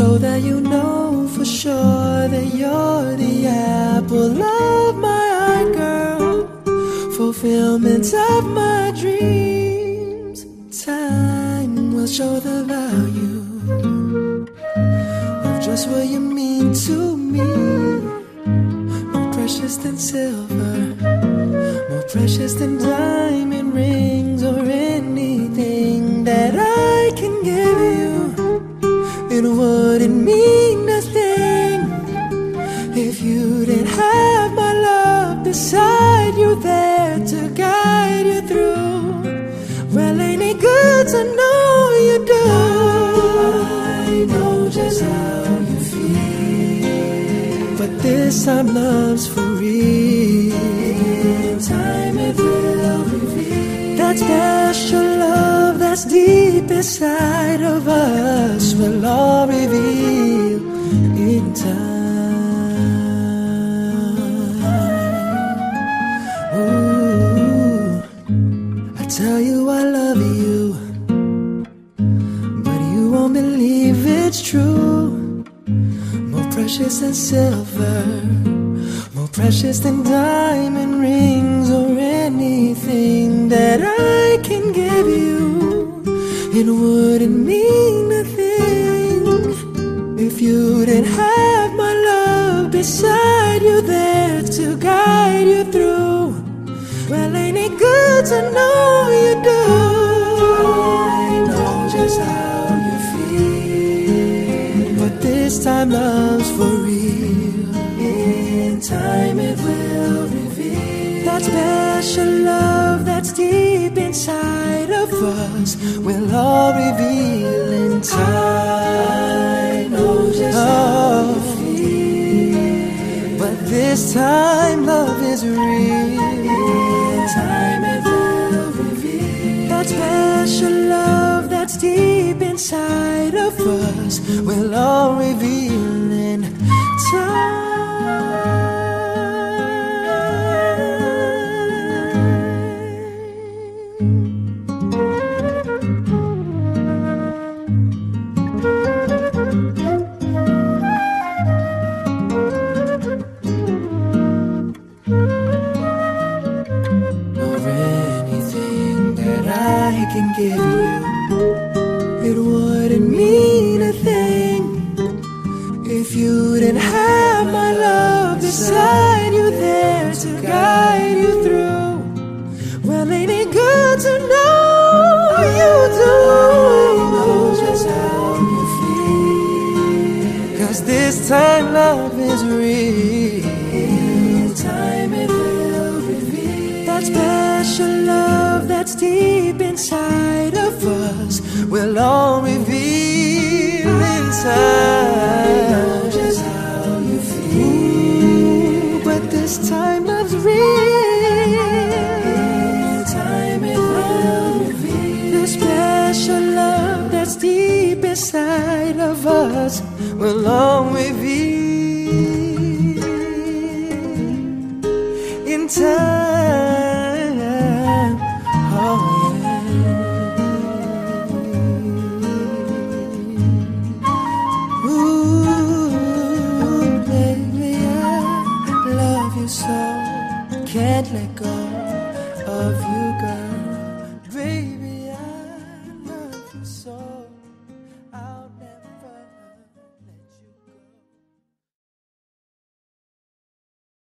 so that you know for sure that you're the apple of my eye, girl, fulfillment of my dreams. Time will show the value of just what you mean to me. More precious than silver, more precious than diamond rings mean nothing if you didn't have my love beside you there to guide you through. Well, ain't it good to know you do? I know just how you feel, but this time love's for real. In time it will reveal that special love that's deep inside of us will all reveal tell you I love you, but you won't believe it's true. More precious than silver, more precious than diamond rings or anything that I can give you. It wouldn't mean nothing if you didn't have my love beside you there to guide you through. Well, ain't it good to know you do? I know just how you feel, but this time love's for real. In time it will reveal that special love that's deep inside of us will all reveal in time. I Know just how you oh. feel, but this time love is real. Time it will reveal that special love that's deep inside of us will all reveal in time. I can give you. It wouldn't mean a thing if you didn't have my love beside you there to guide you through. Well, ain't it good to know you do? know just how you feel. Cause this time love is real. Time it will reveal that special love that's deep inside of us will all reveal in time. Just how you feel, but this time love's real. Time the special love that's deep inside of us will all reveal can't let go of you, girl.